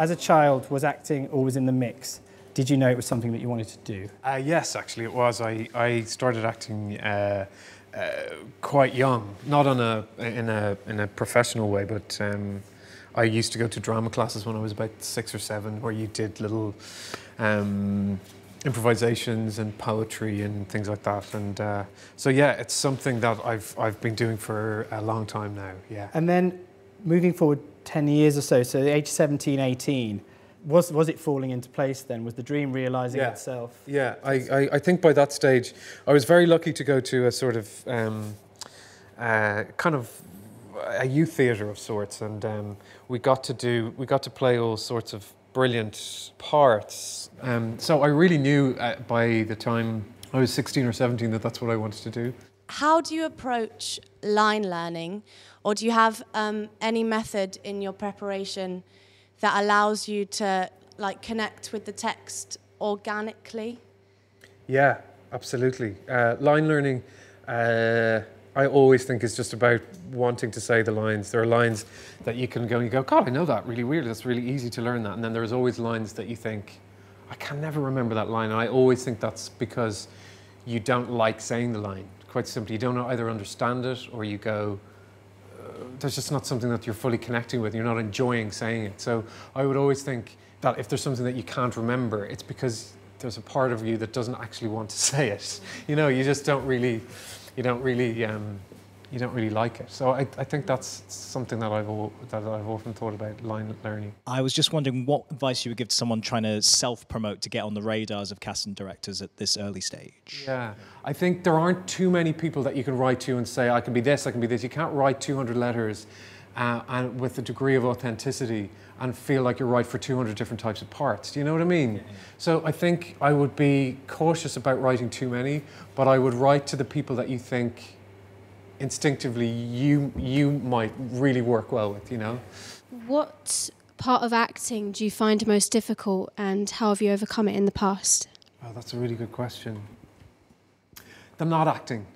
As a child, was acting always in the mix? Did you know it was something that you wanted to do? Uh, yes, actually, it was. I, I started acting uh, uh, quite young, not on a, in, a, in a professional way, but um, I used to go to drama classes when I was about six or seven, where you did little um, improvisations and poetry and things like that. And uh, so, yeah, it's something that I've, I've been doing for a long time now, yeah. And then moving forward 10 years or so, so age 17, 18, was, was it falling into place then? Was the dream realizing Yeah. itself? Yeah, I, I, I think by that stage, I was very lucky to go to a sort of um, uh, kind of a youth theatre of sorts, and um, we got to do we got to play all sorts of brilliant parts. Um, so I really knew uh, by the time I was 16 or 17 that that's what I wanted to do. How do you approach line learning, or do you have um, any method in your preparation that allows you to like connect with the text organically? Yeah, absolutely. Uh, line learning, uh, I always think is just about wanting to say the lines. There are lines that you can go and you go, God, I know that really weird. That's really easy to learn that. And then there's always lines that you think, I can never remember that line. And I always think that's because you don't like saying the line. Quite simply, you don't either understand it or you go, uh, there's just not something that you're fully connecting with. You're not enjoying saying it. So I would always think that if there's something that you can't remember, it's because there's a part of you that doesn't actually want to say it. You know, you just don't really, you don't really, um, you don't really like it. So I, I think that's something that I've that I've often thought about line learning. I was just wondering what advice you would give to someone trying to self promote to get on the radars of casting directors at this early stage. Yeah, I think there aren't too many people that you can write to and say, I can be this, I can be this. You can't write 200 letters uh, and with a degree of authenticity and feel like you're right for 200 different types of parts. Do you know what I mean? So I think I would be cautious about writing too many, but I would write to the people that you think instinctively you you might really work well with, you know? What part of acting do you find most difficult and how have you overcome it in the past? Oh, that's a really good question. The not acting.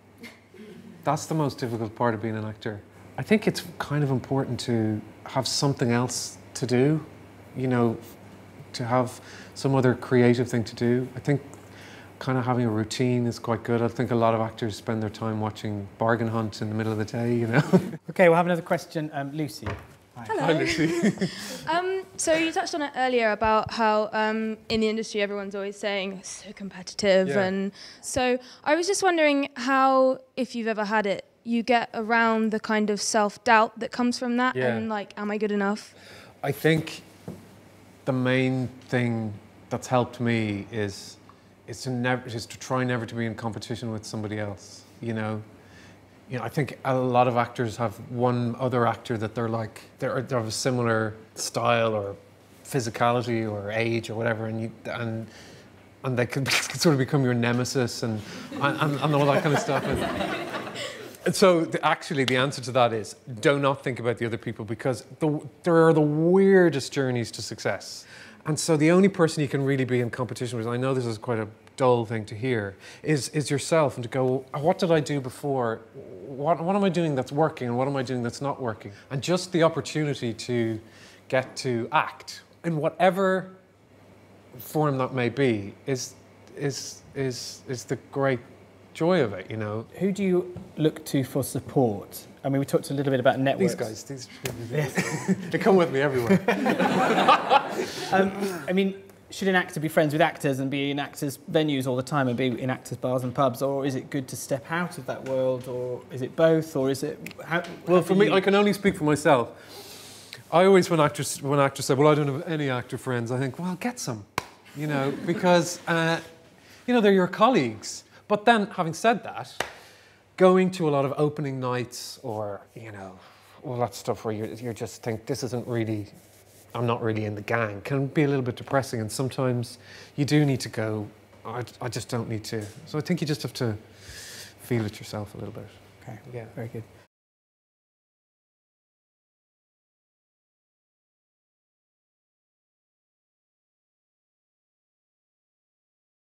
That's the most difficult part of being an actor. I think it's kind of important to have something else to do, you know, to have some other creative thing to do. I think kind of having a routine is quite good. I think a lot of actors spend their time watching Bargain Hunt in the middle of the day, you know. Okay, we'll have another question. Um, Lucy. Hi, Lucy. Um, so you touched on it earlier about how um, in the industry everyone's always saying it's so competitive, Yeah. and so I was just wondering how, if you've ever had it, you get around the kind of self doubt that comes from that, Yeah. and like, am I good enough? I think the main thing that's helped me is is to never is to try never to be in competition with somebody else. You know, you know. I think a lot of actors have one other actor that they're like they're they have a similar style or physicality or age or whatever, and you and and they can sort of become your nemesis and and, and all that kind of stuff. And, and so, the, actually, the answer to that is do not think about the other people because the, there are the weirdest journeys to success. And so, the only person you can really be in competition with, I know this is quite a dull thing to hear, is, is yourself and to go, what did I do before? What, what am I doing that's working and what am I doing that's not working? And just the opportunity to get to act in whatever form that may be is, is, is, is the great joy of it, you know. Who do you look to for support? I mean, we talked a little bit about networks. These guys, these they come with me everywhere. Um, I mean, should an actor be friends with actors and be in actors' venues all the time and be in actors' bars and pubs, or is it good to step out of that world, or is it both, or is it? How, well, how for me, you- I can only speak for myself. I always, when actors, when actors say, "Well, I don't have any actor friends," I think, "Well, get some," you know, because uh, you know they're your colleagues. But then, having said that, going to a lot of opening nights or you know all that stuff where you you just think this isn't really I'm not really in the gang can be a little bit depressing. And sometimes you do need to go I, I just don't need to. So I think you just have to feel it yourself a little bit. Okay, yeah. Very good.